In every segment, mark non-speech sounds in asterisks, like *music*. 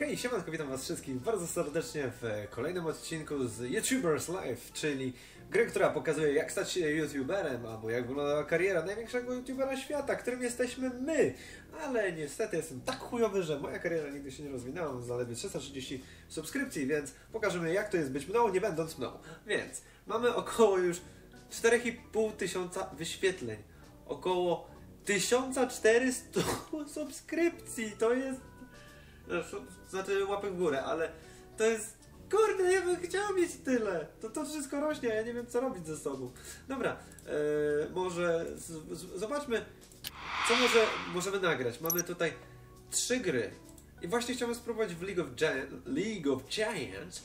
Hej, siemanko, witam was wszystkich bardzo serdecznie w kolejnym odcinku z YouTubers Live, czyli gry, która pokazuje jak stać się YouTuberem, albo jak wygląda kariera największego YouTubera świata, którym jesteśmy my. Ale niestety jestem tak chujowy, że moja kariera nigdy się nie rozwinęła, mam zaledwie 330 subskrypcji, więc pokażemy jak to jest być mną, nie będąc mną. Więc mamy około już 4,5 tysiąca wyświetleń, około 1400 *laughs* subskrypcji, to jest znaczy łapy w górę, ale to jest. Kurde, ja bym chciał mieć tyle. To to wszystko rośnie, ja nie wiem co robić ze sobą. Dobra, e, może z, z, zobaczmy, co może możemy nagrać. Mamy tutaj trzy gry. I właśnie chciałbym spróbować w League of, League of Giants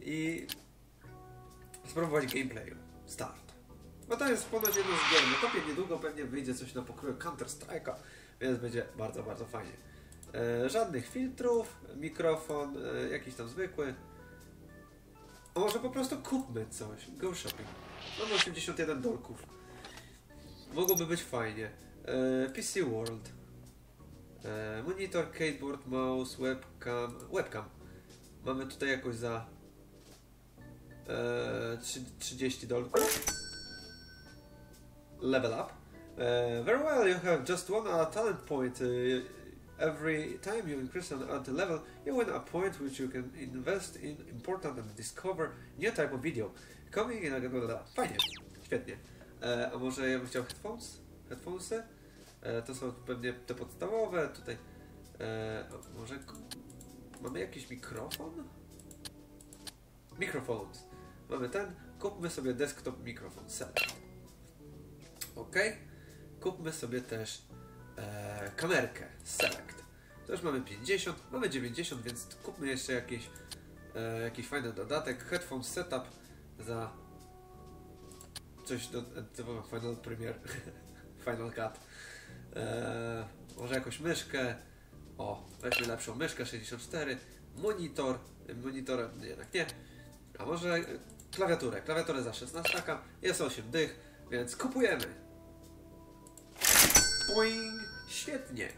i spróbować gameplayu. Start. Bo to jest ponoć jedno z gier. No to niedługo pewnie wyjdzie coś na pokroju Counter Strike'a, więc będzie bardzo, bardzo fajnie. E, żadnych filtrów, mikrofon, e, jakiś tam zwykły. A może po prostu kupmy coś. Go shopping. Mamy 81 dolków. Mogłoby być fajnie. E, PC World. Monitor, keyboard, mouse, webcam. Webcam. Mamy tutaj jakoś za e, 30 dolków. Level up. Very well, you have just one talent point. Every time you increase an art level, you win a point which you can invest in important and discover new type of video. Coming in a... Fajnie, świetnie. E, a może ja bym chciał headphones? Headphonesy? E, to są pewnie te podstawowe. Tutaj... E, może... Mamy jakiś mikrofon? Microphones. Mamy ten. Kupmy sobie desktop mikrofon. Select. Ok. Kupmy sobie też e, kamerkę Select. To już mamy 50, mamy 90, więc kupmy jeszcze jakiś, e, jakiś fajny dodatek. Headphone Setup za coś do, do Final Premiere, *laughs* Final Cut. E, może jakąś myszkę. O, weźmy lepszą myszkę 64. Monitor, monitor jednak nie. A może klawiaturę. Klawiaturę za 16 taka. Jest 8 dych, więc kupujemy. Boing! Świetnie!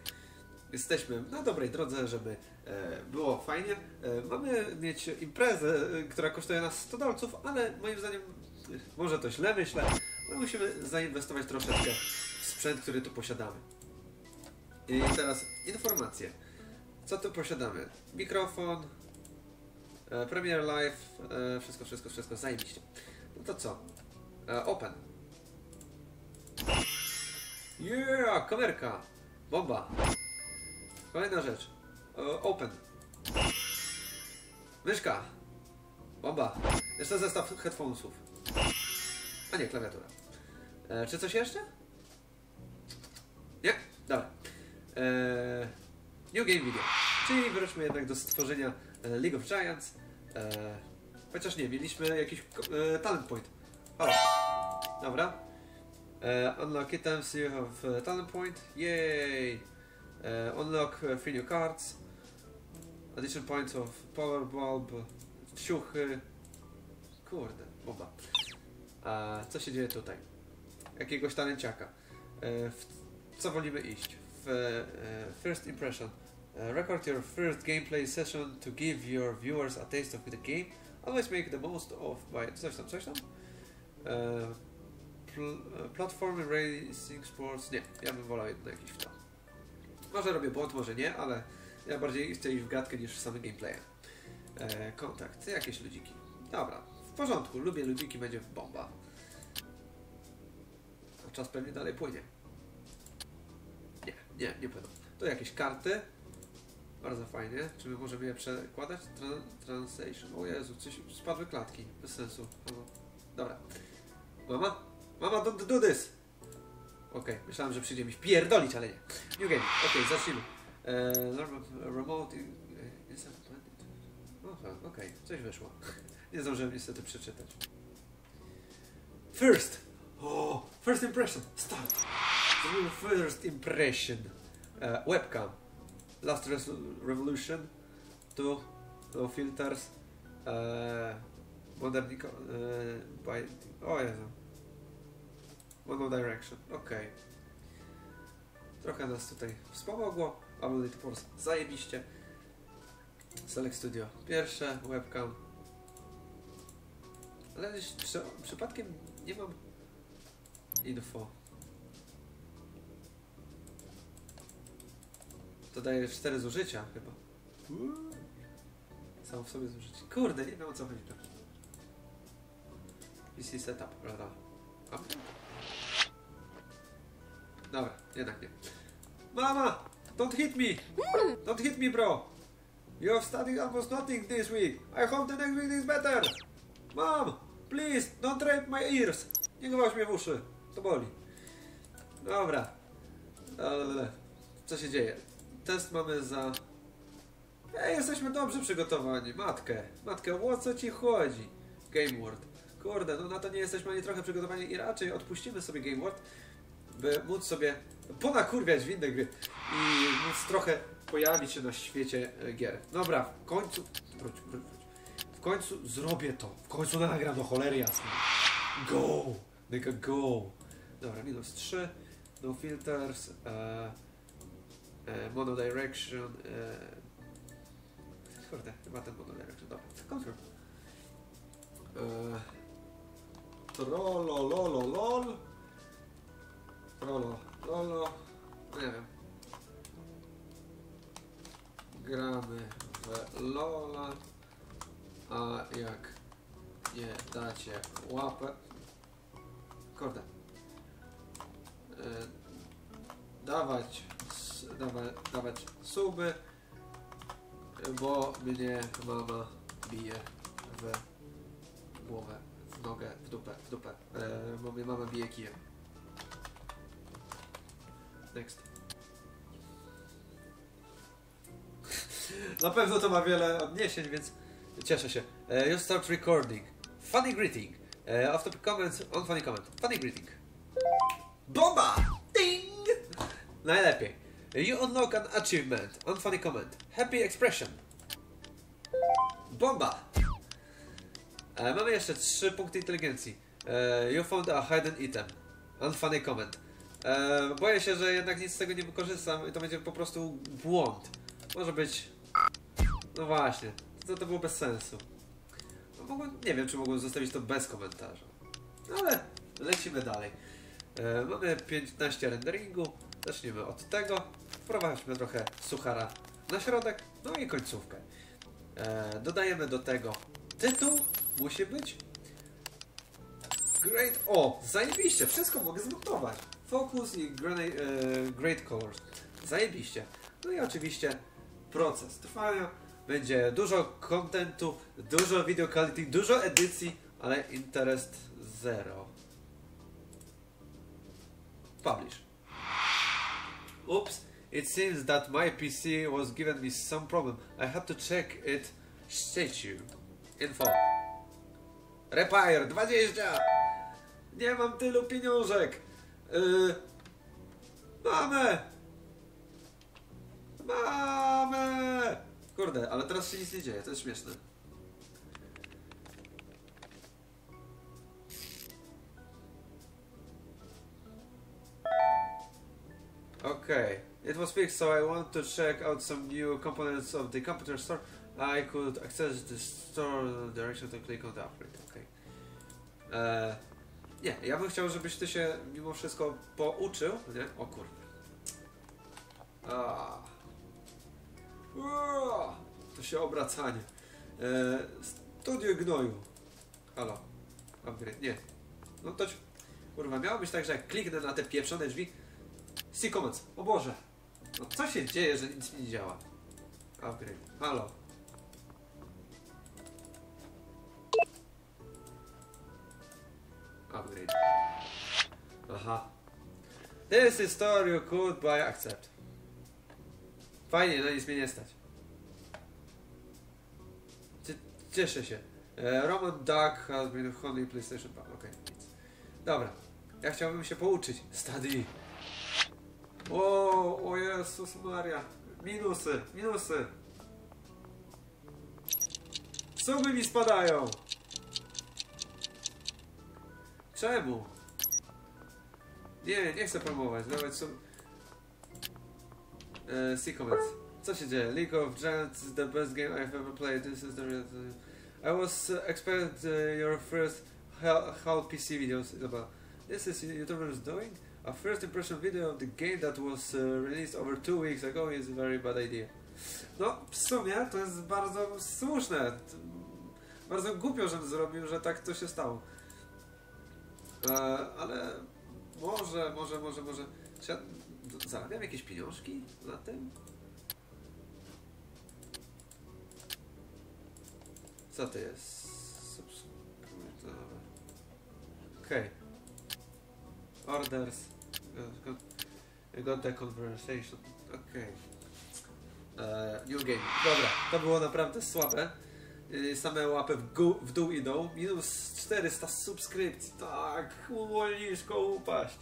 Jesteśmy na dobrej drodze, żeby e, było fajnie. E, mamy mieć imprezę, e, która kosztuje nas 100 dolców, ale moim zdaniem, może to źle myślę, ale musimy zainwestować troszeczkę w sprzęt, który tu posiadamy. I teraz informacje. Co tu posiadamy? Mikrofon, e, Premiere Live, e, wszystko, wszystko, wszystko, zajebiście. No to co? E, open. Yeah, kamerka. Bomba. Kolejna rzecz. open. Myszka. Bomba. Jeszcze zestaw headphonesów. A nie, klawiatura. E, czy coś jeszcze? Nie? Dobra. E, new Game Video. Czyli wróćmy jednak do stworzenia e, League of Giants. E, chociaż nie, mieliśmy jakiś e, talent point. Halo. Dobra. Uh, unlock items, you have uh, talent point, yay! Uh, unlock uh, three new cards, addition points of power bulb, ciuchy, kurde, bomba. A co się dzieje tutaj? Jakiegoś talenciaka. W co wolimy iść? W first impression. record your first gameplay session to give your viewers a taste of the game. Always make the most of by coś tam, coś tam. Pl platformy, racing, sports. Nie, ja bym wolał jednak jakiś w to. Może robię błąd, może nie, ale ja bardziej chcę iść w gadkę niż w same gameplaye. E, kontakt, jakieś ludziki. Dobra, w porządku, lubię ludziki, będzie bomba. A czas pewnie dalej płynie. Nie, nie, nie płyną. To jakieś karty. Bardzo fajnie. Czy my możemy je przekładać? Tran translation. O Jezu, coś spadły klatki. Bez sensu. Dobra. Mama? Mama, don't do this! Okej, okay, myślałem, że przyjdzie mi wpierdolić, ale nie. New game. Okej, okay, zacznijmy. Uh, remote... Jest Okej, okay, coś wyszło. *laughs* nie zdążyłem niestety przeczytać. First! Oh, first impression. Start! First impression. Uh, webcam. Last Revolution. Tu. No filters. Uh, Modernico. Uh, by... O Jezu. One Direction, ok. Trochę nas tutaj wspomogło, Ability Force zajebiście. Select Studio. Pierwsze, webcam. Ale przy, przypadkiem nie mam info. To daje 4 zużycia chyba. Samo w sobie zużycie. Kurde, nie wiem o co chodzi. PC setup, prawda? Upgrade? Dobra, jednak nie. Mama! Don't hit me! Don't hit me, bro! You have studied almost nothing this week. I hope the next week is better! Mom! Please, don't rape my ears! Nie głaś mnie w uszy. To boli. Dobra. Ale, co się dzieje? Test mamy za... Ej, jesteśmy dobrze przygotowani. Matkę. Matkę, o co ci chodzi? Game World. Kurde, no na to nie jesteśmy ani trochę przygotowani i raczej odpuścimy sobie Game World, by móc sobie ponakurwiać w inne gry i móc trochę pojawić się na świecie e, gier. Dobra, w końcu... Wróć, wróć, wróć. W końcu zrobię to. W końcu nagram do cholery jasnej. Go! Nigga, go! Dobra, minus 3. No filters. E, e, mono direction. E, kurde, chyba ten mono direction. Dobra, control. E, Trololololol. Trolo, lolo. Nie wiem. Gramy w Lola. A jak nie dacie łapę. Kurde. E, dawać, dawa, dawać suby, bo mnie mama bije w głowę, w nogę, w dupę, w dupę. E, bo mnie mama bije kijem. Next. *laughs* Na pewno to ma wiele odniesień, więc cieszę się. E, you start recording. Funny greeting. E, after comments, on funny comment. Funny greeting. Bomba! Ding! Najlepiej. You unlock an achievement. On funny comment. Happy expression. Bomba! E, mamy jeszcze trzy punkty inteligencji. You found a hidden item. Unfunny comment. E, boję się, że jednak nic z tego nie wykorzystam i to będzie po prostu błąd. Może być... No właśnie, to, to było bez sensu. No, mogłem, nie wiem, czy mogłem zostawić to bez komentarza. No ale lecimy dalej. E, mamy 15 renderingu. Zacznijmy od tego. Wprowadźmy trochę suchara na środek, no i końcówkę. E, dodajemy do tego tytuł. Musi być. Great. O, zajebiście, wszystko mogę zmontować. Focus i grenade, e, Great Colors. Zajebiście. No i oczywiście proces trwania. Będzie dużo kontentu, dużo video quality, dużo edycji, ale interest zero. Publish. Oops, it seems that my PC was given me some problem. I had to check it statue. Info. Repair 20! Nie mam tylu pieniążek! Yy... Mamy! Kurde, ale teraz się nic nie dzieje, to jest śmieszne. Okay, it was fixed, so I want to check out some new components of the computer store. I could access the store direction to click on the upgrade. Okay. Eee, nie, ja bym chciał, żebyś ty się mimo wszystko pouczył, nie? O kurde. A. To się obracanie. Eee, studio gnoju. Halo. Upgrade, nie. No to... Kurwa, miało być tak, że jak kliknę na te pieprzone drzwi... See comments. O Boże. No co się dzieje, że nic mi nie działa? Upgrade. Halo. This is store you could buy accept. Fajnie, na nic mnie nie stać. Cie- Cieszę się. E, Roman Duck has been honey PlayStation 2. Okej, nic. Dobra. Ja chciałbym się pouczyć. Study. O, o Jezus Maria. Minusy, minusy. Sumy mi spadają. Czemu? Nie, nie chcę promować. Dawać sum... E, see comments. Co się dzieje? League of Giants is the best game I've ever played. This is the real... I was uh, expect uh, your first how, PC videos about. This is YouTubers doing? A first impression video of the game that was uh, released over two weeks ago is a very bad idea. No, w sumie to jest bardzo słuszne. Bardzo głupio, że zrobił, że tak to się stało. E, ale może, może, może, może. Czy ja zarabiam jakieś pieniążki na tym? Co to jest? Okej. Orders. I got the conversation. Okej. E, New game. Dobra, to było naprawdę słabe. Y, Same łapy w, w dół idą. Minus 400 subskrypcji. Tak, uwolniszko upaść.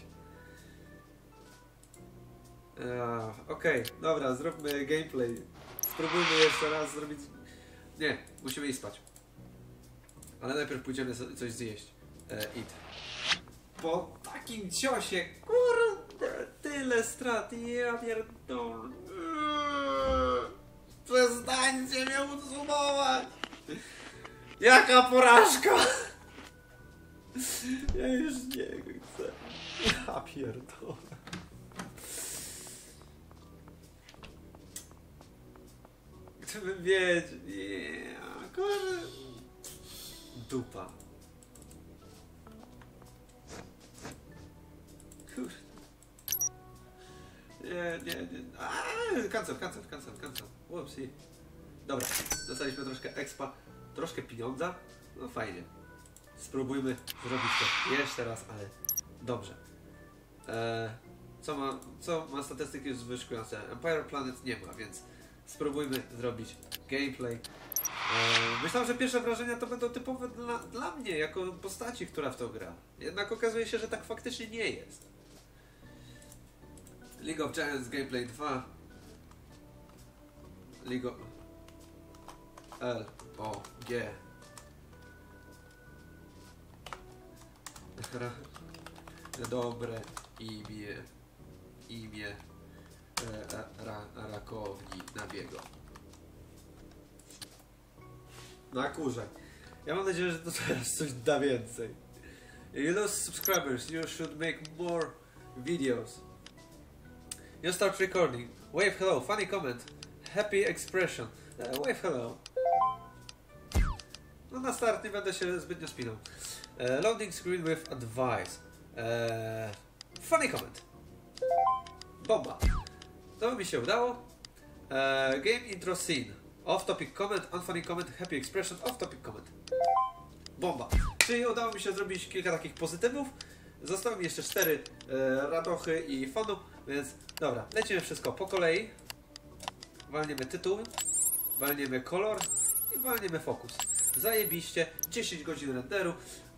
E, Okej, dobra, zróbmy gameplay. Spróbujmy jeszcze raz zrobić... Nie, musimy iść spać. Ale najpierw pójdziemy coś zjeść. E, eat. Po takim ciosie, kurde, tyle strat, ja pierdolę. Przestańcie mnie usumować! Jaka porażka! Ja już nie chcę. Ja pierdolę. Gdybym wiedział, nie, kurde. Dupa. Kurde. Nie, nie, nie. Aaaa, Cancel, cancel, cancel, cancel. Whoopsie. Dobra, dostaliśmy troszkę expa, troszkę pieniądza. No fajnie. Spróbujmy zrobić to jeszcze raz, ale dobrze. Eee, co, ma, co ma statystyki zwyżkujące? Empire Planet nie ma, więc spróbujmy zrobić gameplay. Eee, myślałem, że pierwsze wrażenia to będą typowe dla, dla mnie, jako postaci, która w to gra. Jednak okazuje się, że tak faktycznie nie jest. League of Giants Gameplay 2 League of... L O G. Dobre imię imię e, ra, ra, rakowni na biego. Na kurze. Ja mam nadzieję, że to teraz coś da więcej. You lose subscribers, you should make more videos. You start recording. Wave hello, funny comment. Happy expression. Uh, wave hello. No na start nie będę się zbytnio spinał. Uh, loading screen with advice. Uh, funny comment. Bomba. To mi się udało. Uh, game intro scene. Off topic comment, unfunny comment, happy expression, off topic comment. Bomba. Czyli udało mi się zrobić kilka takich pozytywów. Zostały mi jeszcze cztery e, radochy i fonu, więc dobra, lecimy wszystko po kolei. Walniemy tytuł, walniemy kolor i walniemy fokus. Zajebiście, 10 godzin renderu,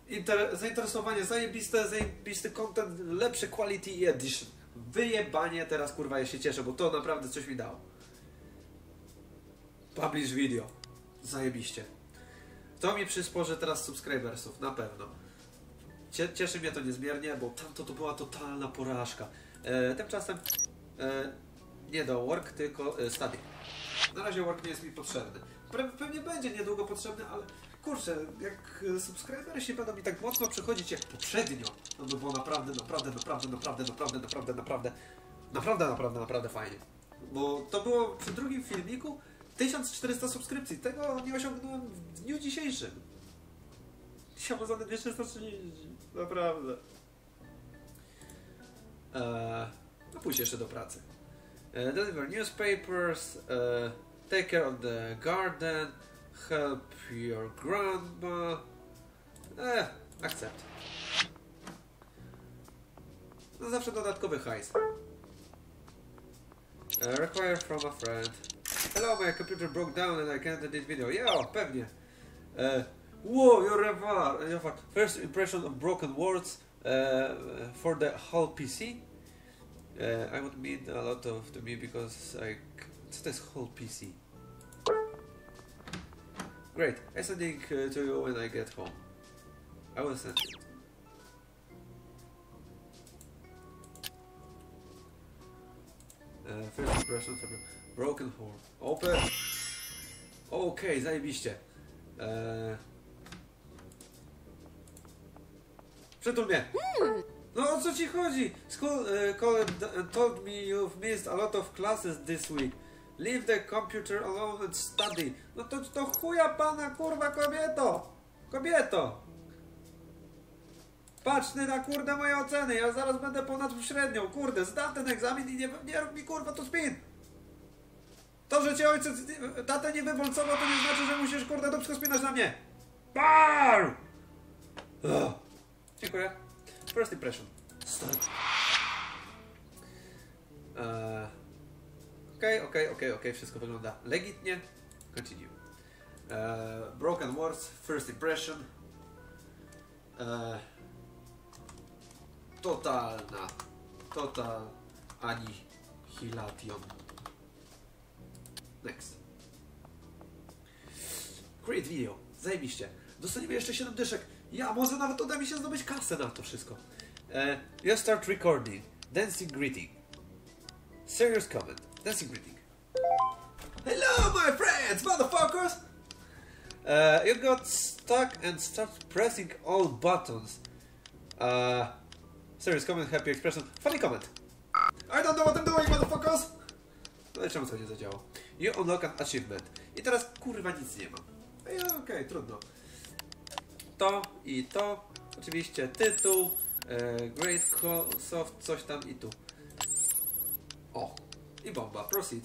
Inter zainteresowanie zajebiste, zajebisty content, lepszy quality edition. Wyjebanie teraz kurwa ja się cieszę, bo to naprawdę coś mi dało. Publish video. Zajebiście. To mi przysporzy teraz subskrybersów, na pewno. Cie, cieszy mnie to niezmiernie, bo tamto to była totalna porażka. E, tymczasem e, nie do work, tylko e, study. Na razie work nie jest mi potrzebny. Pe pewnie będzie niedługo potrzebny, ale kurczę, jak e, subskryberzy będą mi tak mocno przychodzić jak poprzednio, to by było naprawdę, naprawdę, naprawdę, naprawdę, naprawdę, naprawdę, naprawdę, naprawdę, naprawdę, naprawdę fajnie. Bo to było przy drugim filmiku 1400 subskrypcji. Tego nie osiągnąłem w dniu dzisiejszym. Amazony 230. Naprawdę. Eee, no pójdź jeszcze do pracy. Eee, deliver newspapers, eee, take care of the garden, help your grandma. Eee, accept. No zawsze dodatkowy hajs. Eee, require from a friend. Hello, my computer broke down and I can't edit video. Yeah, pewnie. Uh, whoa, Revar. Revar. First impression of broken words uh, for the whole PC. Uh, I would mean a lot of to me because I. Co to jest whole PC? Great. I send link uh, to you when I get home. I will send it. Uh, first impression Broken Horn. Open. Okej, zajebiście. Eee... Przytul mnie. No o co ci chodzi? School uh, called and told me you've missed a lot of classes this week. Leave the computer alone and study. No to, to chuja pana kurwa kobieto! Kobieto! Patrz na kurde moje oceny, ja zaraz będę ponad średnią, kurde, zdam ten egzamin i nie, nie rób mi kurwa tu spin! To, że cię ojciec, tatę nie wybolcował, to nie znaczy, że musisz kurde dupsko spinać na mnie! Bar! Dziękuję. First impression. Start. Eee, Okej, okej, okej, okej, wszystko wygląda legitnie. Continue. Eee, broken words, first impression. Eee, totalna, total annihilation. Next. Great video, zajebiście. Dostaniemy jeszcze 7 dyszek. Ja, może nawet uda mi się zdobyć kasę na to wszystko. E, you start recording. Dancing greeting. Serious comment. Dancing greeting. Hello, my friends, motherfuckers! Uh, you got stuck and start pressing all buttons. Uh, serious comment, happy expression. Funny comment. I don't know what I'm doing, motherfuckers! No i czemu to nie zadziałało? You unlock an achievement. I teraz kurwa nic nie mam. Ej, Okej, okay, trudno. To i to. Oczywiście tytuł. E, Great Soft, coś tam i tu. O, i bomba. Proceed.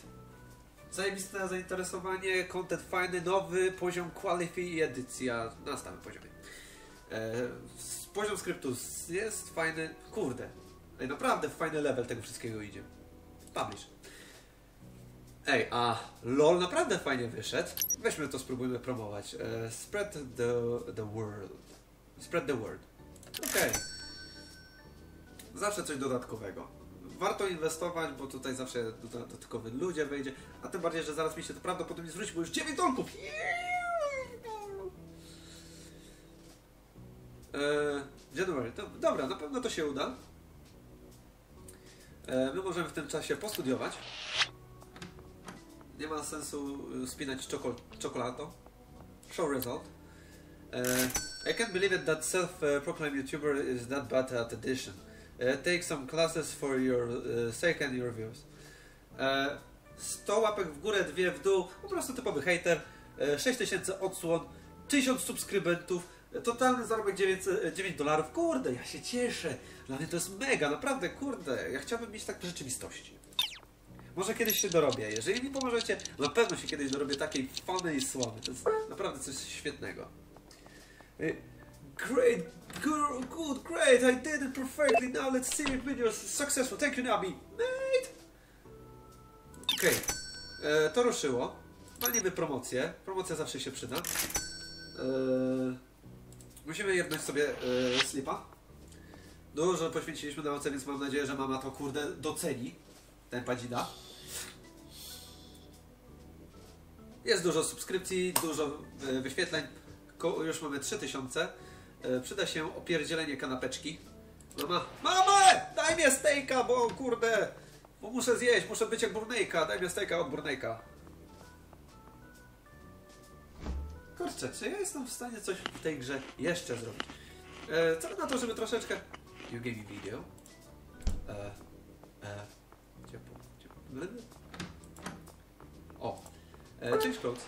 Zajebiste zainteresowanie, content fajny, nowy, poziom qualify i edycja na stałym poziomie. E, poziom skryptu jest fajny, kurde. Ej, naprawdę fajny level tego wszystkiego idzie. Publish. Ej, a LOL naprawdę fajnie wyszedł. Weźmy to, spróbujmy promować. E, spread the, the world. Spread the word. Okej. Zawsze coś dodatkowego. Warto inwestować, bo tutaj zawsze dodatkowy ludzie wejdzie. A tym bardziej, że zaraz mi się to prawdopodobnie zwróci, bo już 9 dolków! Eee, January. Do, dobra, na pewno to się uda. E, my możemy w tym czasie postudiować. Nie ma sensu y, spinać czoko czekoladą. Show result. Uh, I can't believe it that self-proclaimed YouTuber is that bad at addition. Uh, take some classes for your uh, sake and your views. Uh, 100 łapek w górę, dwie w dół. Po prostu typowy hater. Uh, 6000 odsłon, 1000 subskrybentów. e, Totalny zarobek 9, e, 9 dolarów. Kurde, ja się cieszę. Dla mnie to jest mega, naprawdę, kurde. Ja chciałbym mieć tak w rzeczywistości. Może kiedyś się dorobię. Jeżeli mi pomożecie, na pewno się kiedyś dorobię takiej fany i sławy. To jest naprawdę coś świetnego. Great, good, good, great, I did it perfectly. Now let's see if videos successful. Thank you, Nabi. Mate! Okej, E, to ruszyło. Walniemy promocję. Promocja zawsze się przyda. E, musimy jednąć sobie e, slipa. Dużo poświęciliśmy nauce, więc mam nadzieję, że mama to kurde doceni. Ten padzida. Jest dużo subskrypcji, dużo e, wyświetleń. Ko już mamy 3000. E, przyda się opierdzielenie kanapeczki. Mama, mamę! Daj mi stejka, bo kurde, bo muszę zjeść, muszę być jak burnejka. Daj mi stejka od burnejka. Kurczę, czy ja jestem w stanie coś w tej grze jeszcze zrobić? E, co na to, żeby troszeczkę... You gave me video. E, e, ciepło, ciepło. O, e, change clothes.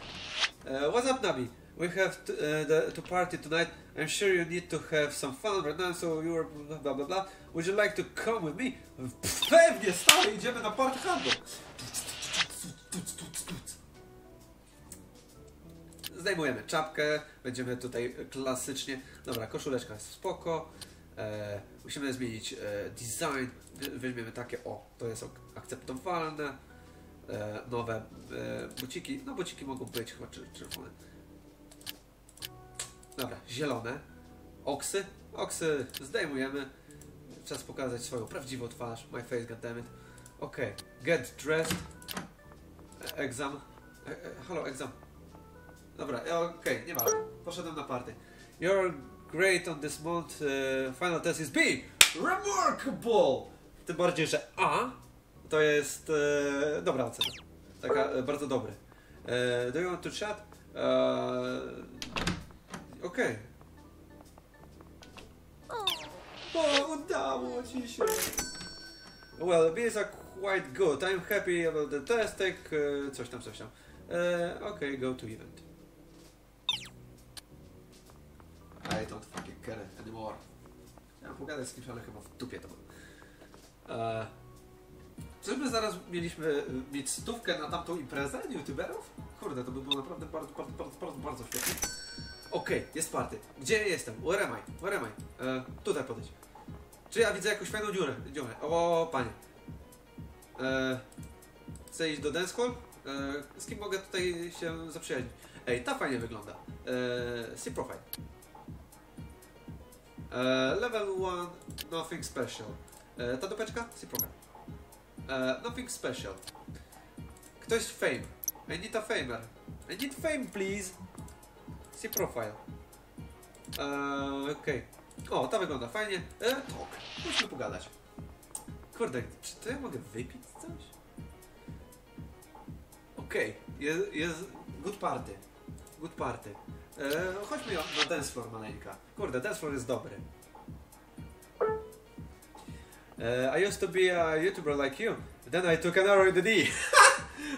Uh, what's up, Nabi? We have to, uh, the, to party tonight. I'm sure you need to have some fun right now, so you're blah blah blah. blah. Would you like to come with me? Pewnie, stary, idziemy na party handlu. Zdejmujemy czapkę, będziemy tutaj klasycznie. Dobra, koszuleczka jest spoko. E, musimy zmienić e, design. Weźmiemy takie, o, to jest akceptowalne. E, nowe e, buciki. No, buciki mogą być chyba czer- czerwone. Dobra, zielone. Oksy. Oksy zdejmujemy. Czas pokazać swoją prawdziwą twarz. My face, goddammit. Okej, get dressed. E, Exam. E, e, halo, exam. Dobra, e, okej, nie ma. Poszedłem na party. You're great on this month. e, final test is B. Remarkable! Tym bardziej, że A to jest e, dobra ocena. Taka e, bardzo dobry. E, do you want to chat? E, Okej. O, udało ci się. Well, these are quite good. I'm happy about the test. Take e, coś tam, coś tam. E, okay, go to event. I don't fucking care anymore. Chciałem pogadać z kimś, ale chyba w dupie to było. E, Czyżby zaraz mieliśmy y, mieć stówkę na tamtą imprezę youtuberów? Kurde, to by było naprawdę bardzo, bardzo, bardzo, bardzo, bardzo. Okej, jest party. Gdzie jestem? Where am I? Where am I? E, tutaj podejdź. Czy ja widzę jakąś fajną dziurę? dziurę? O, panie. E, chcę iść do dance hall? E, z kim mogę tutaj się zaprzyjaźnić? Ej, ta fajnie wygląda. E, see profile. E, level 1, nothing special. E, ta dupeczka? See profile. E, nothing special. Ktoś fame. I need a famer. I need fame, please. See profile. E, Okej. O, ta wygląda fajnie. E, talk. Musimy pogadać. Kurde, czy to ja mogę wypić coś? Okej, jest, jest good party. Good party. E, chodźmy na dance floor, maleńka. Kurde, dance floor jest dobry. E, I used to be a YouTuber like you. Then I took an arrow in the knee. *laughs*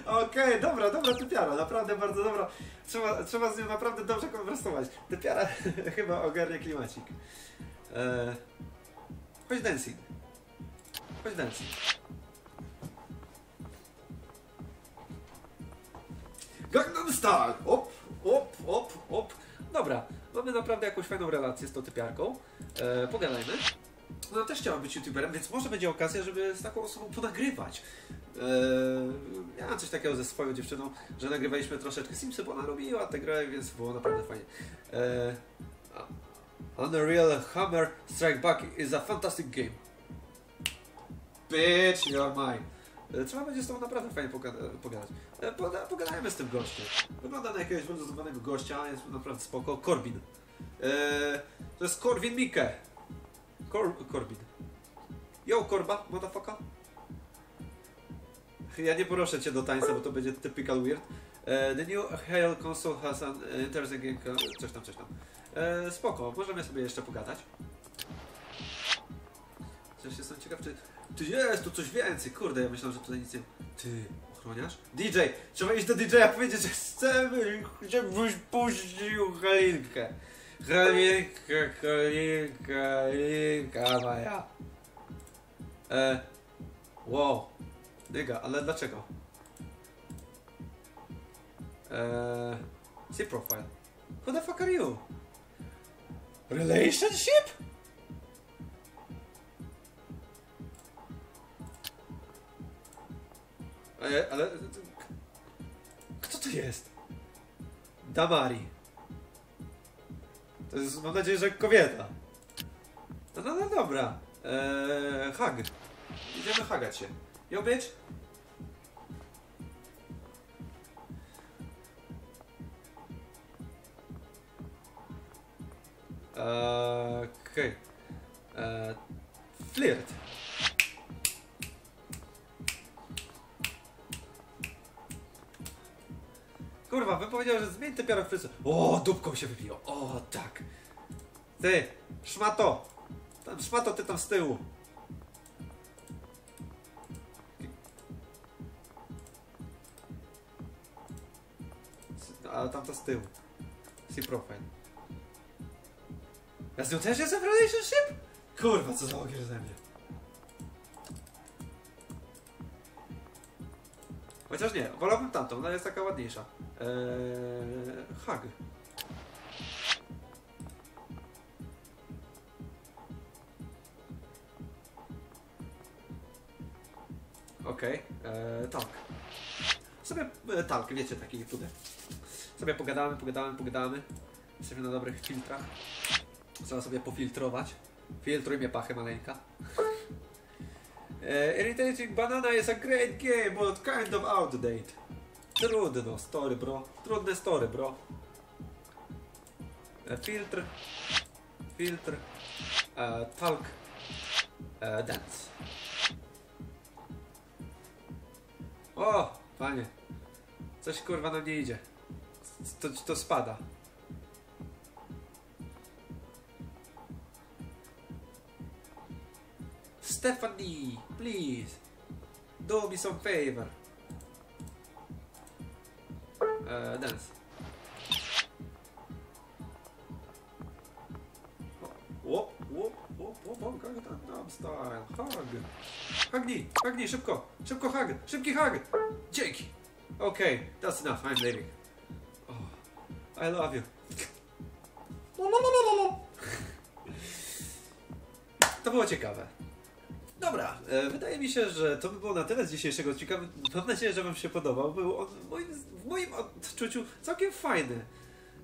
Okej, dobra, dobra typiara, naprawdę bardzo dobra. Trzeba, trzeba z nią naprawdę dobrze konwersować. Typiara *laughs* chyba ogarnia klimacik. E, chodź dancing. Chodź dancing. Gangnam Style! Op, op, op, op. Dobra, mamy naprawdę jakąś fajną relację z tą typiarką. E, pogadajmy. No też chciałam być youtuberem, więc może będzie okazja, żeby z taką osobą ponagrywać. Eee, miałem coś takiego ze swoją dziewczyną, że nagrywaliśmy troszeczkę Simsy, bo ona robiła tę grę, więc było naprawdę fajnie. Eee, Unreal Hammer Strike Back is a fantastic game. Bitch, you're mine. Eee, Trzeba będzie z tobą naprawdę fajnie pogada- pogadać. Poda- Pogadajmy z tym gościem. Wygląda na jakiegoś wyluzowanego gościa, jest naprawdę spoko. Corbin. Eee, to jest Corwin Mikke. Cor Corbin. Yo, Korba, motherfucker. Ja nie proszę cię do tańca, bo to będzie typical weird. E, the new Hale console has an interesting Coś tam, coś tam. E, spoko, możemy sobie jeszcze pogadać. Coś jestem ciekaw, czy... Ty jest tu coś więcej, kurde, ja myślałem, że tutaj nic nie... Ty, ochroniarz? DJ! Trzeba iść do DJ-a powiedzieć, że chcemy, żebyś puścił Halinkę. Halinka, Halinka, Halinka moja. E, wow. Dyga, ale dlaczego? Eee, see profile. Who the fuck are you? Relationship? E, ale... Kto to jest? Damari. Jest, mam nadzieję, że kobieta. No, no, no dobra. Eee, hug. Idziemy hagać się. Yo, się wybiło. O, tak. Ty, szmato. Tam, szmato, ty tam z tyłu. Ale tamta z tyłu. See profile. Ja z nią też jestem w relationship? Kurwa, co za ogier ze mnie. Chociaż nie, wolałbym tamtą, ona jest taka ładniejsza. Eee, hug. Okej, okay. talk. Sobie e, talk, wiecie, taki tutaj. Sobie pogadamy, pogadamy, pogadamy. Jesteśmy na dobrych filtrach. Trzeba sobie pofiltrować. Filtruj mnie pachę maleńka. E, Irritating Banana is a great game, but kind of outdated. Trudno, story bro. Trudne story bro. E, filtr. Filtr. E, talk. E, dance. O, panie. Coś kurwa nam nie idzie. To, to spada. Stephanie, please. Do me some favor. Uh, dance. Łop, łop, łop, łop, łop, Gangnam Style. Hug. Hagnij, hagnij, szybko, szybko hug, szybki hug. Dzięki. Okay, that's enough, I'm leaving. Oh, I love you. To było ciekawe. Dobra, e, wydaje mi się, że to by było na tyle z dzisiejszego odcinka. Mam nadzieję, że Wam się podobał. Był on w moim, w moim odczuciu całkiem fajny.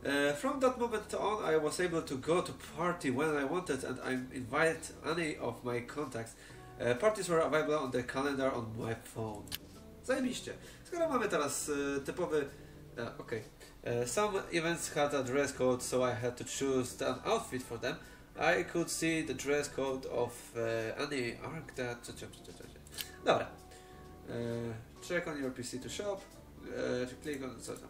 E, from that moment on, I was able to go to party when I wanted and I invited any of my contacts. E, parties were available on the calendar on my phone. Zajebiście. Skoro mamy teraz e, typowy... E, Okej. E, Some events had a dress code, so I had to choose an outfit for them. I could see the dress code of uh, any arc that... cze- cze- cze- cze- cze- Dobra. Uh, check on your PC to shop. Uh, click on... Co tam?